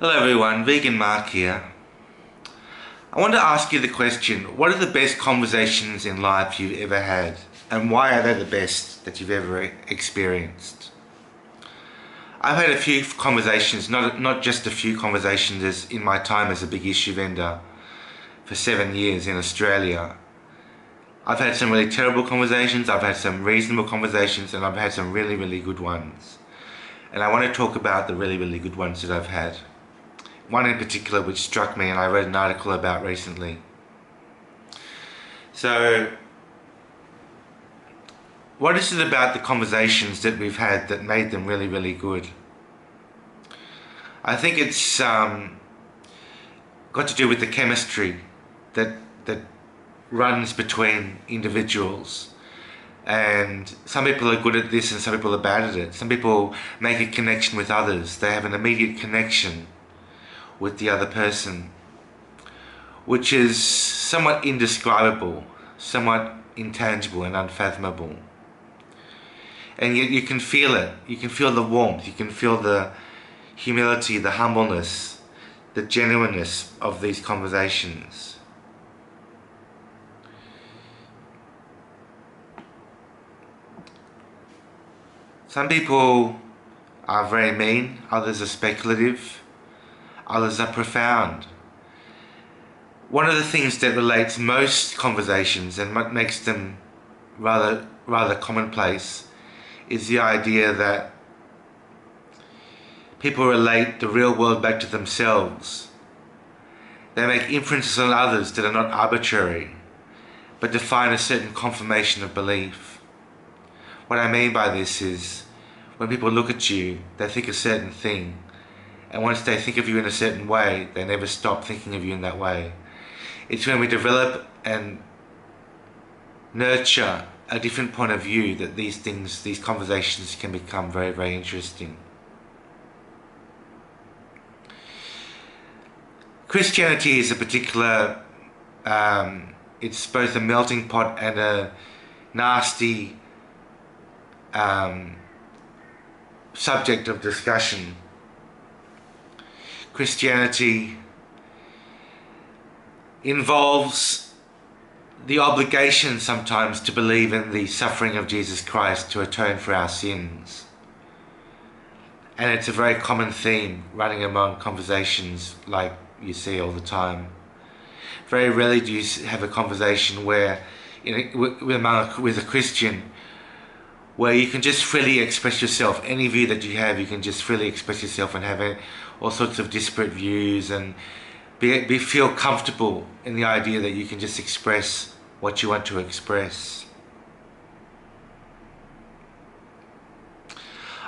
Hello everyone, Vegan Marc here. I want to ask you the question, what are the best conversations in life you've ever had? And why are they the best that you've ever experienced? I've had a few conversations, not, not just a few conversations in my time as a big issue vendor for seven years in Australia. I've had some really terrible conversations, I've had some reasonable conversations, and I've had some really, really good ones. And I want to talk about the really, really good ones that I've had. One in particular which struck me and I read an article about recently. So, what is it about the conversations that we've had that made them really, really good? I think it's um, got to do with the chemistry that that runs between individuals. And some people are good at this and some people are bad at it. Some people make a connection with others. They have an immediate connection with the other person, which is somewhat indescribable, somewhat intangible and unfathomable. And yet you can feel it. You can feel the warmth. You can feel the humility, the humbleness, the genuineness of these conversations. Some people are very mean, others are speculative, others are profound. One of the things that relates most conversations and what makes them rather rather commonplace is the idea that people relate the real world back to themselves. They make inferences on others that are not arbitrary, but define a certain confirmation of belief. What I mean by this is when people look at you, they think a certain thing, and once they think of you in a certain way, they never stop thinking of you in that way. It's when we develop and nurture a different point of view that these things, these conversations can become very, very interesting. Christianity is a particular, um, it's both a melting pot and a nasty um, subject of discussion. Christianity involves the obligation sometimes to believe in the suffering of Jesus Christ to atone for our sins. And it's a very common theme running among conversations like you see all the time. Very rarely do you have a conversation where, a, with, with a Christian, where you can just freely express yourself. Any view that you have, you can just freely express yourself and have all sorts of disparate views and be, be feel comfortable in the idea that you can just express what you want to express.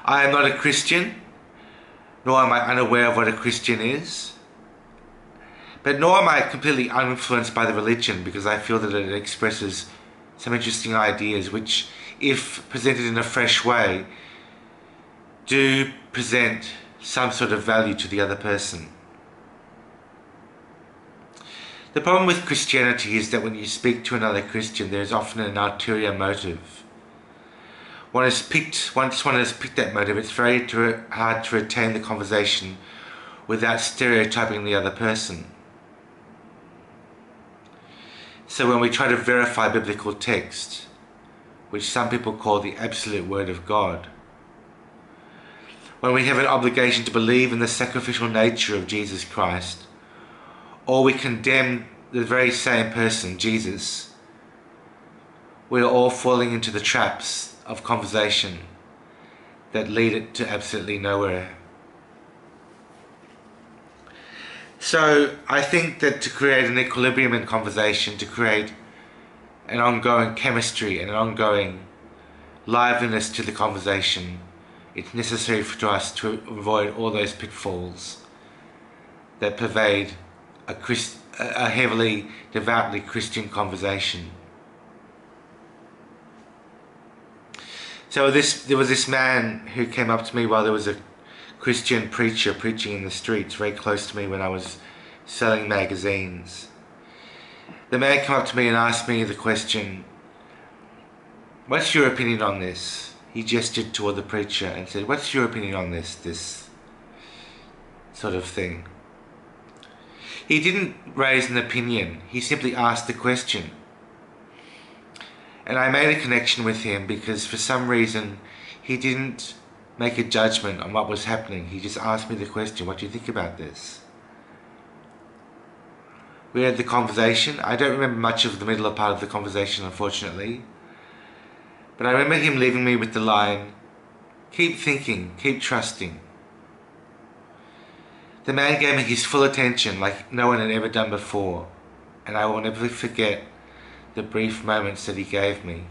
I am not a Christian, nor am I unaware of what a Christian is. But nor am I completely uninfluenced by the religion because I feel that it expresses some interesting ideas which if presented in a fresh way, do present some sort of value to the other person. The problem with Christianity is that when you speak to another Christian, there is often an ulterior motive. One has picked, once one has picked that motive, it's very to, hard to retain the conversation without stereotyping the other person. So when we try to verify biblical text, which some people call the absolute word of God. When we have an obligation to believe in the sacrificial nature of Jesus Christ, or we condemn the very same person, Jesus, we are all falling into the traps of conversation that lead it to absolutely nowhere. So I think that to create an equilibrium in conversation, to create an ongoing chemistry and an ongoing liveliness to the conversation, it's necessary for us to avoid all those pitfalls that pervade a, Christ, a heavily, devoutly Christian conversation. So this, there was this man who came up to me while there was a Christian preacher preaching in the streets very close to me when I was selling magazines the man came up to me and asked me the question, What's your opinion on this? He gestured toward the preacher and said, What's your opinion on this? This sort of thing. He didn't raise an opinion, he simply asked a question. And I made a connection with him because for some reason he didn't make a judgment on what was happening. He just asked me the question, What do you think about this? We had the conversation. I don't remember much of the middle part of the conversation, unfortunately. But I remember him leaving me with the line, Keep thinking, keep trusting. The man gave me his full attention like no one had ever done before, and I will never forget the brief moments that he gave me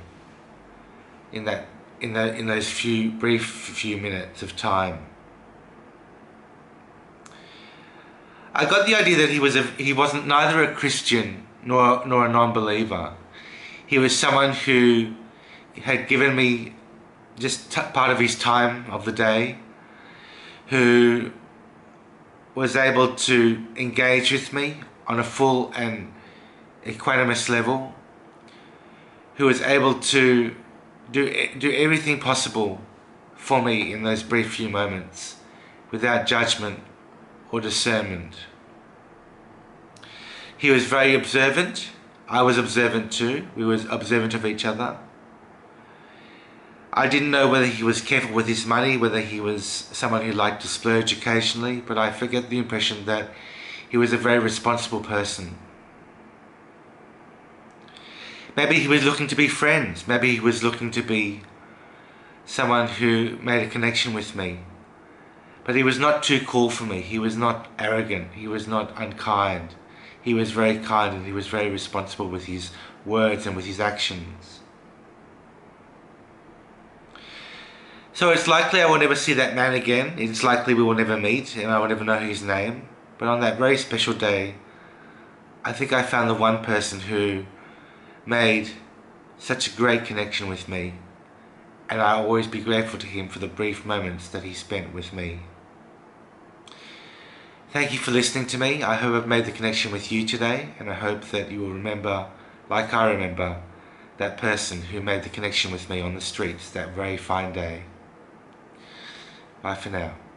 in that in the in those few brief few minutes of time. I got the idea that he was a, he wasn't neither a Christian nor nor a non-believer. He was someone who had given me just part of his time of the day, who was able to engage with me on a full and equanimous level, who was able to do do everything possible for me in those brief few moments without judgment or discernment. He was very observant. I was observant too. We were observant of each other. I didn't know whether he was careful with his money, whether he was someone who liked to splurge occasionally, but I forget the impression that he was a very responsible person. Maybe he was looking to be friends. Maybe he was looking to be someone who made a connection with me. But he was not too cool for me. He was not arrogant. He was not unkind. He was very kind and he was very responsible with his words and with his actions. So it's likely I will never see that man again. It's likely we will never meet and I will never know his name. But on that very special day, I think I found the one person who made such a great connection with me, and I'll always be grateful to him for the brief moments that he spent with me. Thank you for listening to me. I hope I've made the connection with you today, and I hope that you will remember, like I remember, that person who made the connection with me on the streets that very fine day. Bye for now.